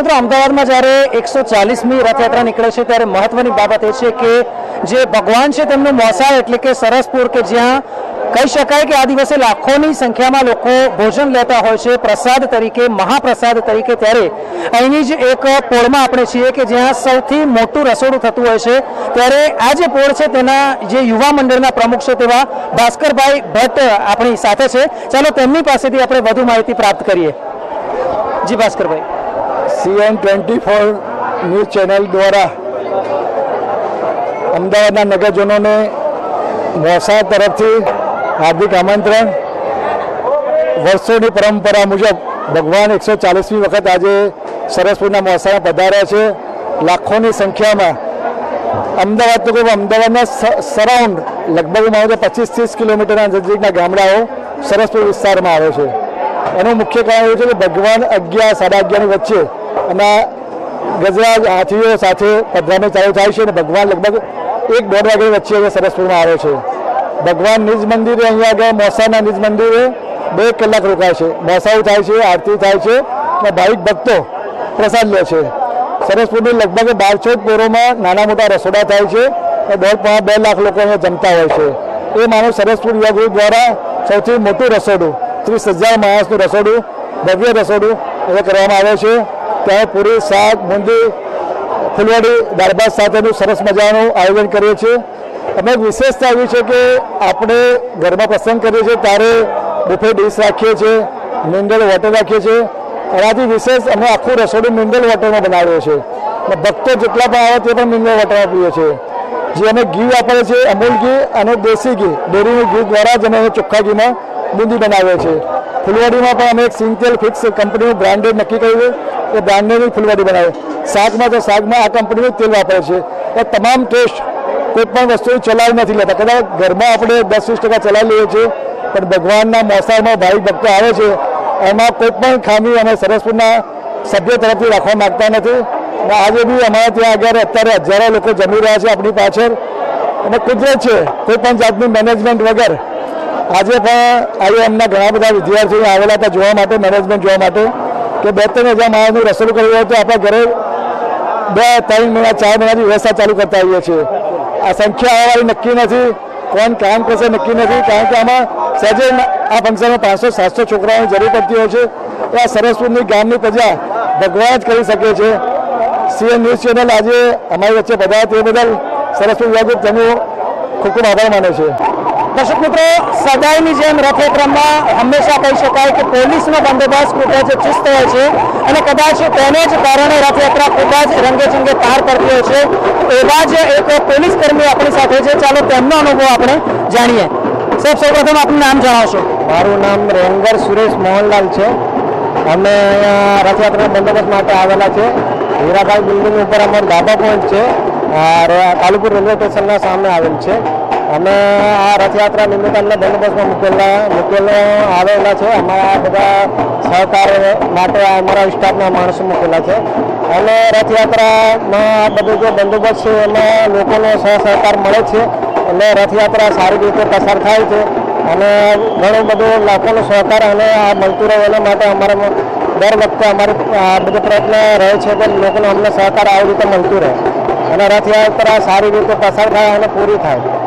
મિત્રો, અમદાવાદમાં જ્યારે એકસો ચાલીસમી રથયાત્રા નીકળે છે, ત્યારે મહત્વની બાબત એ છે કે જે ભગવાન છે તેમનું મોસાળ એટલે કે સરસપુર, કે જ્યાં કહી શકાય કે આ દિવસે લાખોની સંખ્યામાં લોકો ભોજન લેતા હોય છે, પ્રસાદ તરીકે, મહાપ્રસાદ તરીકે, ત્યારે અહીંની જ એક પોળમાં આપણે છીએ કે જ્યાં સૌથી મોટું રસોડું થતું હોય છે, ત્યારે આ જે પોળ છે તેના જે યુવા મંડળના પ્રમુખ છે તેવા ભાસ્કરભાઈ ભટ્ટ આપણી સાથે છે. ચાલો તેમની પાસેથી આપણે વધુ માહિતી પ્રાપ્ત કરીએ. જી Bhaskarbhai. CN twenty four news channel દ્વારા અમદાવાદના નગરજનોને મોસા તરફથી હાર્દિક આમંત્રણ. વર્ષોની પરંપરા મુજબ ભગવાન એકસો ચાલીસમી વખત આજે સરસપુરના મોસામાં પધાર્યા છે. લાખોની સંખ્યામાં અમદાવાદ તો કહું અમદાવાદના સરાઉન્ડ લગભગ માનો પચીસ ત્રીસ કિલોમીટરના નજીકના ગામડાઓ સરસપુર વિસ્તારમાં આવે છે. એનું મુખ્ય કારણ એવું છે કે ભગવાન અગિયાર, સાડા અગિયારની વચ્ચે અને ગજરાજ હાથીઓ સાથે પધરામણી ચાલુ થાય છે અને ભગવાન લગભગ એક દોઢ વાગ્યા વચ્ચે અહીંયા સરસપુરમાં આવે છે. ભગવાન નિજ મંદિરે અહીંયા આગળ મોસાના નિજ મંદિરે બે કલાક રોકાય છે. મોસાઓ થાય છે, આરતી થાય છે અને ભાવિક ભક્તો પ્રસાદ લે છે. સરસપુરની લગભગ બાર ચૌદ પોરોમાં નાના મોટા રસોડા થાય છે અને દોઢ પોણા બે લાખ લોકો અહીંયા જમતા હોય છે. એ માનવ સરસપુર યુવા દ્વારા સૌથી મોટું રસોડું, ત્રીસ હજાર માણસનું રસોડું, ભવ્ય રસોડું એ કરવામાં આવે છે. ત્યાં પૂરી શાક બુંદી ફૂલવાડી દાળભાત સાથેનું સરસ મજાનું આયોજન કરીએ છીએ. અમે વિશેષતા એવી છે કે આપણે ઘરમાં પ્રસંગ કરીએ છીએ ત્યારે બુફે ડીશ રાખીએ છીએ, મિનરલ વોટર રાખીએ છીએ. એનાથી વિશેષ અમે આખું રસોડું મિનરલ વોટરમાં બનાવીએ છીએ. ભક્તો જેટલા પણ આવે તે પણ મિનરલ વોટરમાં પીએ છીએ. જે અમે ઘી વાપરીએ છીએ, અમૂલ ઘી અને દેશી ઘી. ડેરીનું ઘી દ્વારા જ અમે ચોખ્ખા ઘીમાં બુંદી બનાવીએ છીએ. ફૂલવાડીમાં પણ અમે એક સિંગતેલ ફિક્સ કંપનીનું બ્રાન્ડેડ નક્કી કર્યું એ બ્રાન્ડેડની ફુલવાડી બનાવે. શાકમાં તો શાકમાં આ કંપનીનું તેલ વાપરે છે. એ તમામ ટેસ્ટ કોઈ પણ વસ્તુ ચલાવી નથી લેતા. કદાચ ઘરમાં આપણે દસ વીસ ટકા ચલાવી લઈએ છીએ, પણ ભગવાનના મોસાળમાં ભાવિક ભક્તો આવે છે, એમાં કોઈ પણ ખામી અમે સરસપુરના સભ્ય તરફથી રાખવા માગતા નથી. આજે બી અમારા ત્યાં આગળ અત્યારે હજારો લોકો જમી રહ્યા છે આપણી પાછળ. અને કુદરત છે કોઈ પણ જાતની મેનેજમેન્ટ વગર આજે પણ આજે એમના ઘણા બધા વિદ્યાર્થીઓ આવેલા હતા જોવા માટે મેનેજમેન્ટ જોવા માટે, કે બે ત્રણ હજાર માણસનું રસોડું કરી હોય તો આપણા ઘરે બે, ત્રણ મહિના, ચાર મહિનાની વ્યવસ્થા ચાલુ કરતા આવીએ છીએ. આ સંખ્યા આવવાની નક્કી નથી. કોણ કામ કરશે નક્કી નથી, કારણ કે આમાં સજે આ ફંક્શનમાં પાંચસો, સાતસો છોકરાઓની જરૂર પડતી હોય છે. એ આ સરસપુરની ગામની પ્રજા ભગવાન જ કરી શકે છે. સીએન ન્યૂઝ ચેનલ આજે અમારી વચ્ચે બધા તે બદલ સરસપુર વિભાગ તેમનો ખૂબ ખૂબ આભાર માને છે. દર્શક મિત્રો, સદાયની જેમ રથયાત્રામાં હંમેશા કહી શકાય કે પોલીસનો બંદોબસ્ત ખૂબ જ ચુસ્ત હોય છે અને કદાચ તેને જ કારણે રથયાત્રા ખૂબ જ રંગેચંગે પાર પડતી હોય છે. એવા જ એક પોલીસ કર્મી આપણી સાથે છે. ચાલો તેમનો અનુભવ આપણે જાણીએ. સાહેબ, સૌપ્રથમ આપનું નામ જણાવશો. મારું નામ રેંગર સુરેશ મોહનલાલ છે. અમે અહીંયા રથયાત્રાના બંદોબસ્ત માટે આવેલા છે. હીરાભાઈ બિલ્ડિંગ ઉપર અમારો ધાબા પોઈન્ટ છે. કાલુપુર રેલવે સ્ટેશનના સામે આવેલ છે. અમે આ રથયાત્રા નિમિત્તે અમને બંદોબસ્તમાં મૂકેલા મૂકેલા, આવેલા છે. અમારા બધા સહકાર માટે અમારા સ્ટાફના માણસો મૂકેલા છે. અને રથયાત્રામાં આ બધું જે બંદોબસ્ત છે, એમાં લોકોનો સહ સહકાર મળે છે. એટલે રથયાત્રા સારી રીતે પસાર થાય છે. અને ઘણું બધું લોકોનો સહકાર અને આ મળતું રહે એના માટે અમારા દર વખતે અમારે બધો પ્રયત્ન રહે છે કે લોકોને અમને સહકાર આવી રીતે મળતું રહે. અને રથયાત્રા સારી રીતે પસાર થાય અને પૂરી થાય.